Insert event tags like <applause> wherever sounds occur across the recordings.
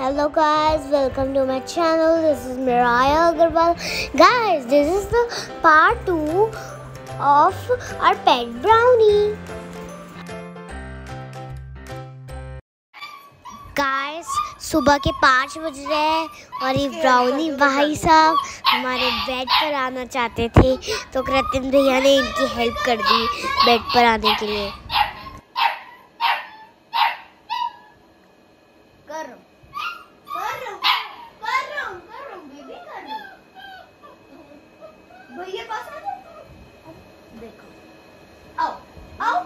Hello guys welcome to my channel this is Miraya Agarwal guys this is the part two of our pet Brownie guys सुबह के पाँच बज रहे हैं और ये ब्राउनी भाई साहब हमारे बेड पर आना चाहते थे तो कृतिम भैया ने इनकी हेल्प कर दी बेड पर आने के लिए। भैया पास आ जाओ देखो। आओ आओ।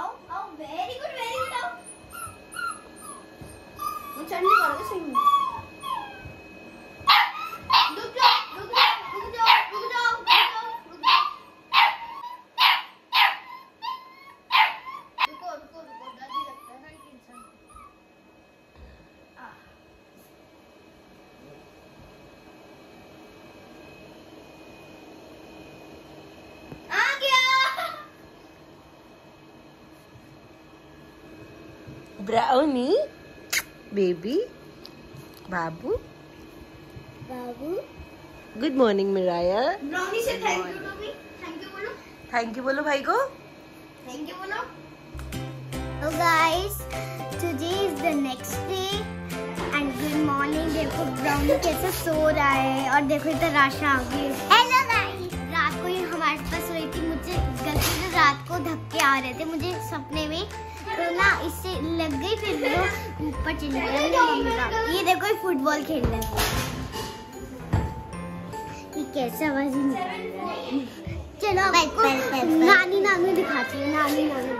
आओ आओ वेरी गुड वेरी गुड आओ वो चढ़ने करोगे सही में रुक जाओ रुक जाओ रुक जाओ रुक जाओ रुक जाओ रुक जाओ रुको रुको रुको डर भी लगता है ना एक इंसान आह। आ गया ब्राउनी बेबी बाबू बाबू गुड मॉर्निंग मिराया ब्राउनी से thank you Tommy thank you बोलो थैंक यू बोलो भाई को थैंक यू बोलो So guys, today is the next day. And good morning. देखो ब्राउनी कैसे सो रहा है और देखो इधर राशा आ गई हेलो गाइस रात को ही हमारे मुझे रात को धक्के आ रहे थे मुझे सपने में। तो ना इससे लग गई फिर वो ऊपर चली गई। ये देखो ये फुटबॉल खेल रहा है। ये कैसे आवाज़ ही। चलो भाई को नानी नानी दिखाती है। नानी नानी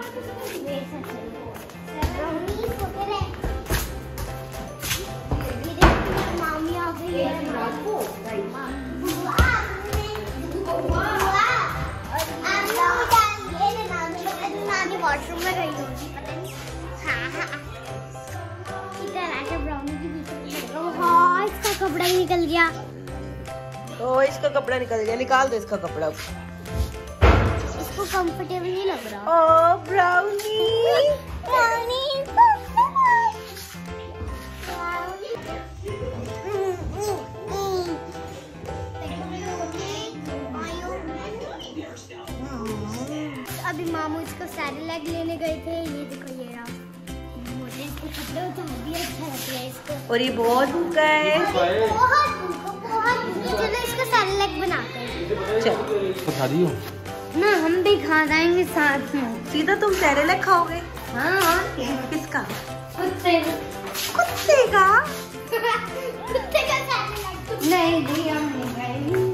मामी आ गई गया। ओ इसका कपड़ा निकल गया निकाल दो इसका कपड़ा। इसको कंफर्टेबल नहीं लग रहा। ओ ब्राउनी। ब्राउनी अभी मामू इसको सैरेलैक लेने गए थे ये देखो ये रहा। कपड़े उतार दिए लग इसको और ये बहुत भूखा है। बहुत भूखा, बहुत भूखा। चलो इसको सैरेलैक बनाते हैं। चल। बता दियो ना हम भी खा जाएँगे साथ में। सीधा तुम सैरेलैक खाओगे? हाँ। किसका? कुत्ते कुत्ते का? कुत्ते का <laughs> नहीं जी हम नहीं खाएँगे।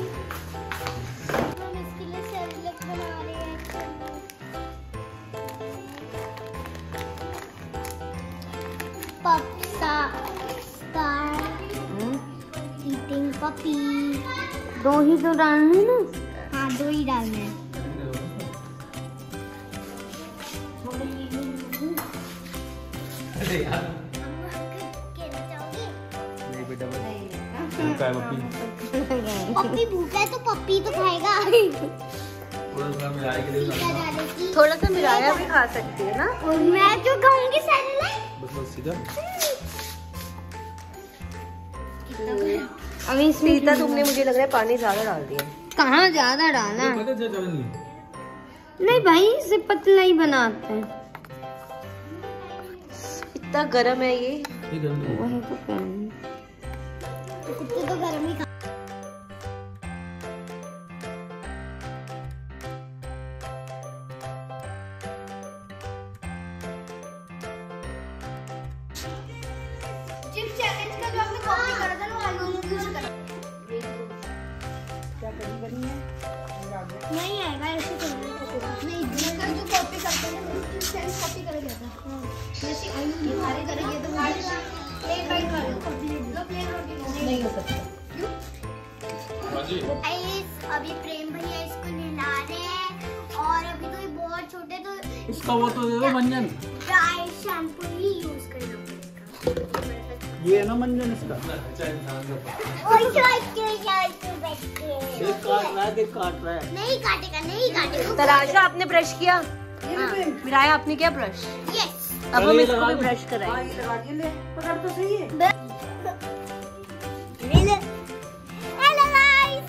स्टार ईटिंग पपी दो ही तो डालने ना? हाँ दो ही डालने हैं। भूखा है पप्पी पप्पी भूखा है तो पप्पी तो खाएगा। थोड़ा सा मिराया भी खा सकती है ना? और मैं जो खाऊँगी सैरेलैक बस बस सीधा। अभी सीता तुमने मुझे लग रहा है पानी ज़्यादा डाल दिया। कहाँ ज़्यादा डाला? पता है नहीं नहीं भाई इसे पतला ही बनाते हैं। इतना गर्म है ये। ये वही तो तो गर्म ही नहीं आएगा ऐसे करना नहीं जिसका जो कॉपी करते हैं चिप कॉपी करा गया था? जैसे आयु की सारे करेंगे तो मुझे प्लेन राइट कर। दो प्लेन लो प्लेन रोटी नहीं हो सकता। गाइस अभी प्रेम भैया इसको नहला रहे हैं। और अभी तो ये बहुत छोटे तो इसका वो तो दे दो मंजन ड्राई शैम्पू ये है ना मंजन इसका। अच्छा इंसान का पता। ओए छोटे छोटे बच्चे देख काट रहा है देख काट रहा है? नहीं काटेगा नहीं काटेगा। तराशा आपने ब्रश किया? हाँ। मिराया आपने किया ब्रश यस अब हम इसको भी ब्रश कराएँगे। हेलो गाइस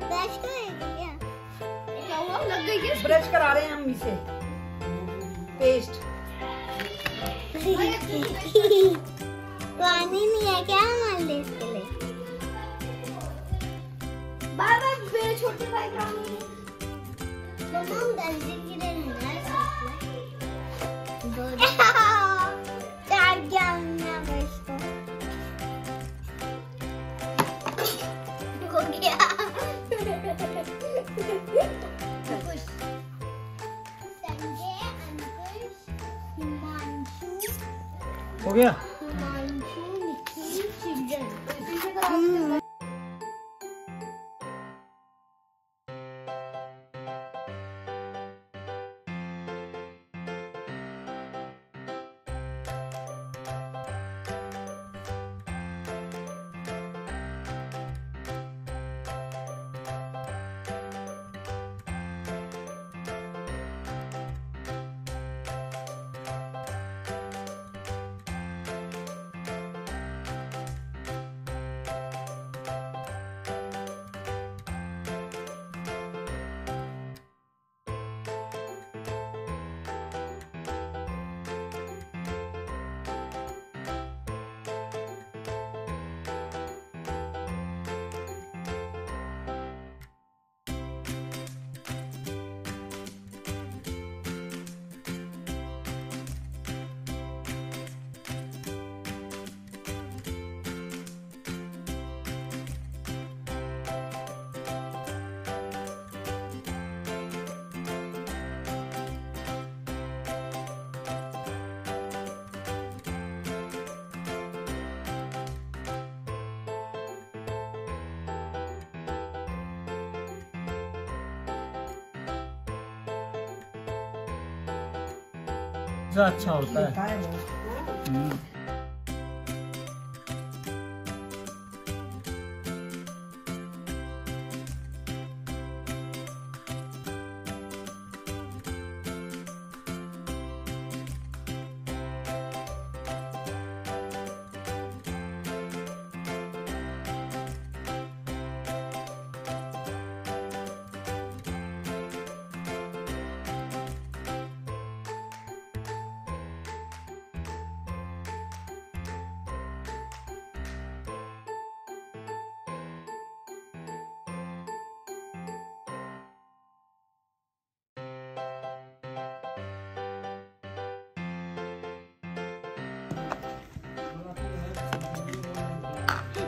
ब्रश करेंगे क्या क्या हुआ लग गई क्या? ब्रश करा रहे हैं हम इसे। <laughs> पानी नहीं है क्या हमारे लिए बाय बाय छोटे भाई अच्छा होता है।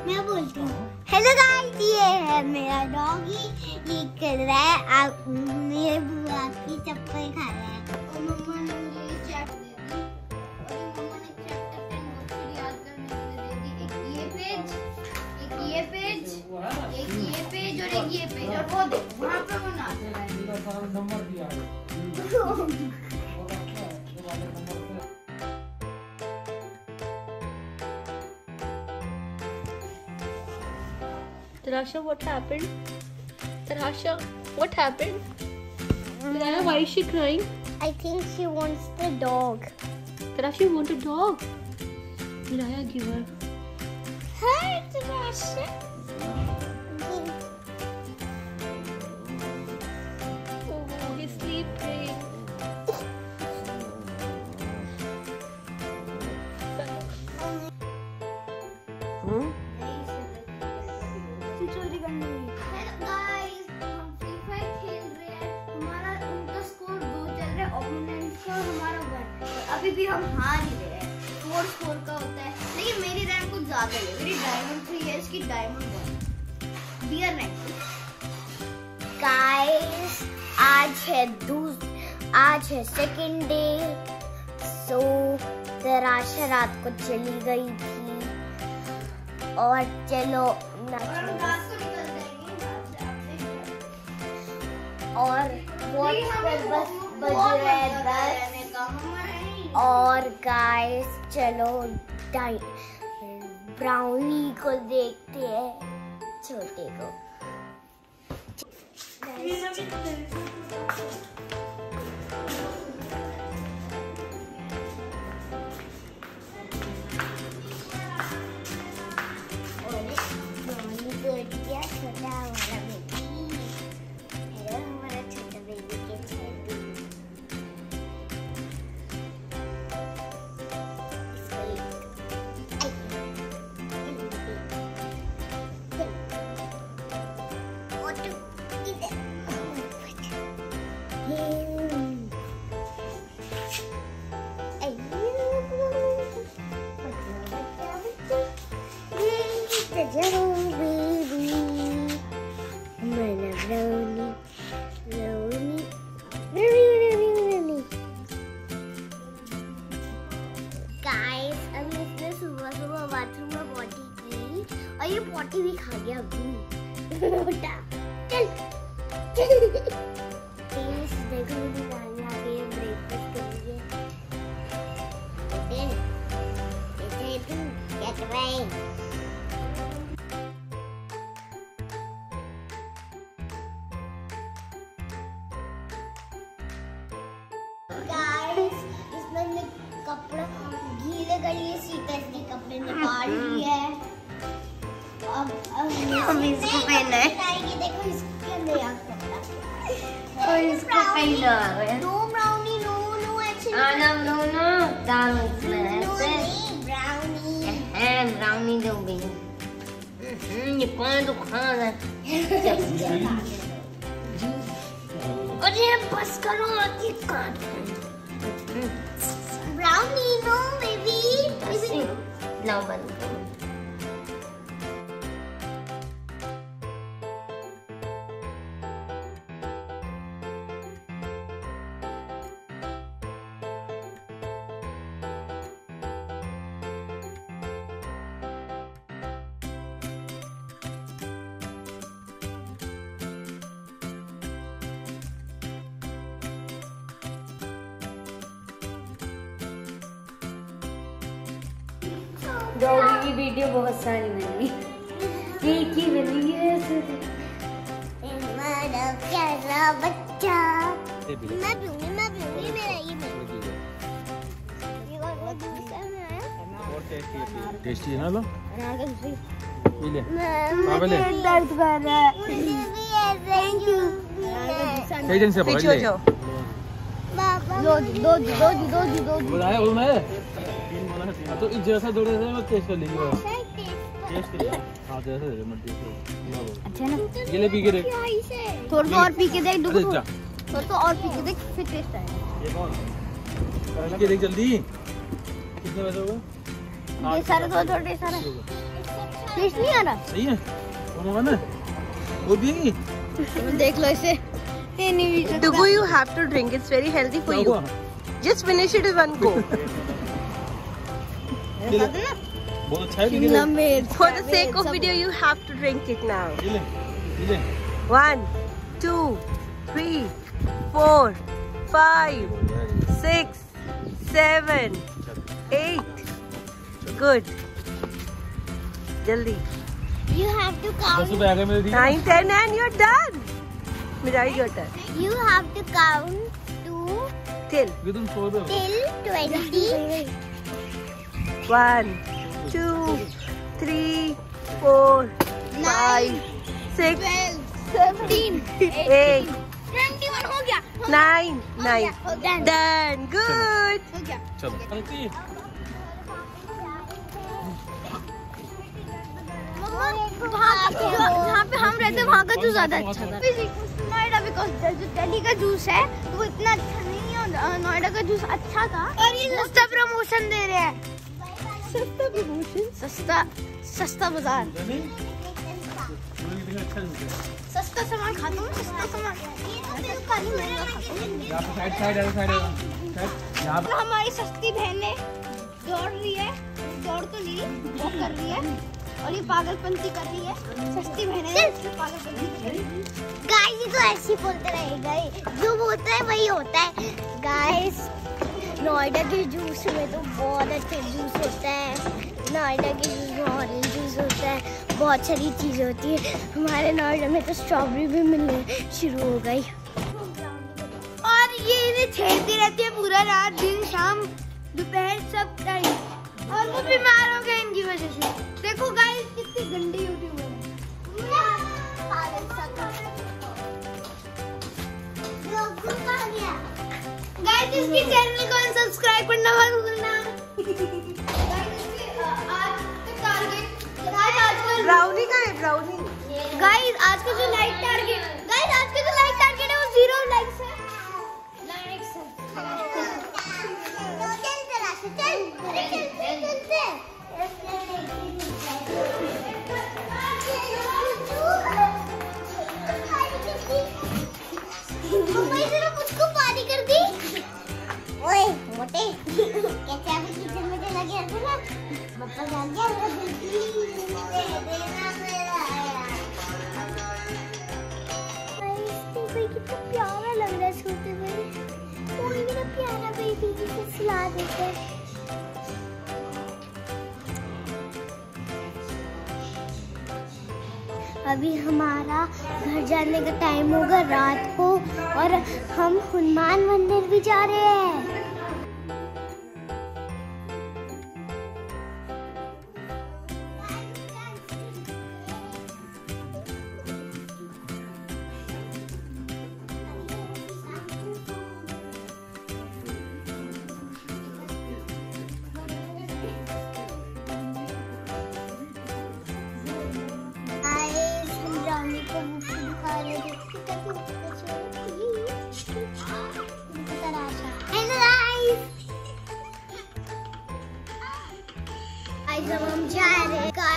मैं बोलती हूँ, हेलो गाइस, ये है मेरा डॉगी, ये कर रहा है, आप, मेरे बुआ की चप्पल खा रहा है। Tarasha, what happened? Tarasha, what happened? Miraya, why is she crying? I think she wants the dog. Tarasha, you want a dog? Miraya, give her. Hi, Tarasha. इसकी diamond one B R guys आज है आज है second day so तराशा रात को चली गई थी। और चलो और को बस बज रहे हैं दस और गाइस चलो डाइ ब्राउनी को देखते हैं। छोटे को। Get away. Guys, इसमें हमने कपड़ा गीले कर लिए सीते इसके कपड़े निकाल लिए अब अब हम इसको पहना। है देखो इसके अंदर और इसको पहना है। No Brownie no no actually इसमें ऐसे ब्राउनी है do दो भी हम्म, ये कौन तो खा रहा है अरे बस Não, आके डॉगी की वीडियो बहुत सारी बनी एक ही बनी है प्यारा बच्चा। मैं पीऊँगी मैं पीऊँगी मेरा ये ये है। टेस्टी है ना? लो दूसरी पी ले मैं बाबा ले दर्द कर रहा है मुझे भी ऐसे ही जूस टेंशन से पकड़ ले। पापा दो दी दो दो दो दो। बुलाया बोल मैं हाँ, तो जैसा दौड़े थे मैं टेस्ट कर लीजिए टेस्ट कर हाँ जैसा दे मैं टेस्ट अच्छा ना? ये ले पी के देख। थोड़ा सा और पी के देख अरे थोड़ा सा और पी के देख फिर टेस्ट आएगा। ये कौन? के देख जल्दी। कितने बजे हो ये सारा थोड़ा थोड़ा टेस्ट आ रहा है टेस्ट नहीं आ रहा? सही है। कौन ना वो पिएगी देख लो इसे। Tugu, you have to drink. It's very healthy for you. Just finish it in one go. for the sake of video, you have to drink it now. One, two, three, four, five, six, seven, eight. Good. Jaldi. You have to count. Nine, ten, and you're done. में जाएगी at all you have to count to till within 4 they. Till 20 one two three four five six seven eight हो गया nine nine done good चलो यहाँ पे हम रहते वहाँ का जो ज़्यादा अच्छा बिकॉज़ जो दिल्ली का जूस है वो इतना अच्छा नहीं है और नोएडा का जूस अच्छा था। और ये सस्ता प्रमोशन दे रहे हैं। सस्ता प्रमोशन सस्ता सस्ता बाज़ार। सस्ता सामान खाता हूँ सस्ता सामान। खाली महँगा खाता हूँ यहाँ पे साइड साइड है साइड है यहाँ पे और हमारी सस्ती बहनें दौड़ रही है दौड़ तो ली वॉक कर रही है। और ये पागलपंती कर रही है। सस्ती बहन है पागलपंती कर रही है। गाइस ये तो ऐसे ही बोलते रहेगा। जो बोलता है वही होता है। गाइस नोएडा के जूस में तो बहुत अच्छे जूस होता है। नोएडा के जूस में ऑरेंज जूस होता है। बहुत सारी चीज़ होती है। हमारे नोएडा में तो स्ट्रॉबेरी भी मिलने शुरू हो गई। और ये इन्हें छेड़ती रहती है पूरा रात दिन शाम दोपहर सब टाइम और वो बीमार हो गए इनकी वजह से। देखो गाइस कितनी गंदी यूट्यूबर है। गाइस इसकी चैनल को सब्सक्राइब करना मत भूलना। Guys, इसके, आज का टारगेट गाइस आज का ब्राउनी का है ब्राउनी गाइस आज का जो लाइक टारगेट गाइस आज का जो लाइक टारगेट है वो ज़ीरो लाइक्स है। लाइक्स मुझको अभी हमारा घर जाने का टाइम होगा रात को और हम हनुमान मंदिर भी जा रहे हैं। दिखा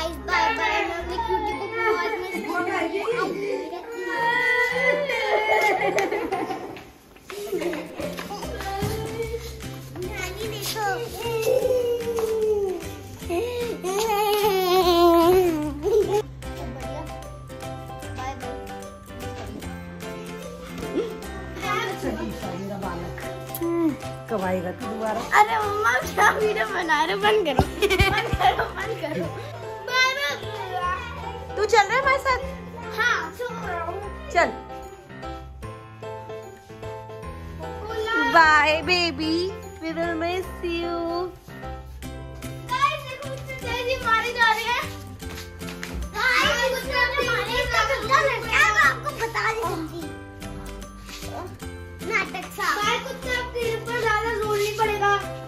तू दोबारा। अरे मम्मा क्या वीडियो बना रहे बंद करो। बंद करो बंद करो। तू चल रहा है हमारे साथ? हाँ हूँ। चल। Bye baby we will miss you guys देखो मुझसे तेज़ी मारी जा रही है। कुत्ता हमारे नाटक सा कुछ आपके ऊपर ज़्यादा ज़ोर नहीं पड़ेगा।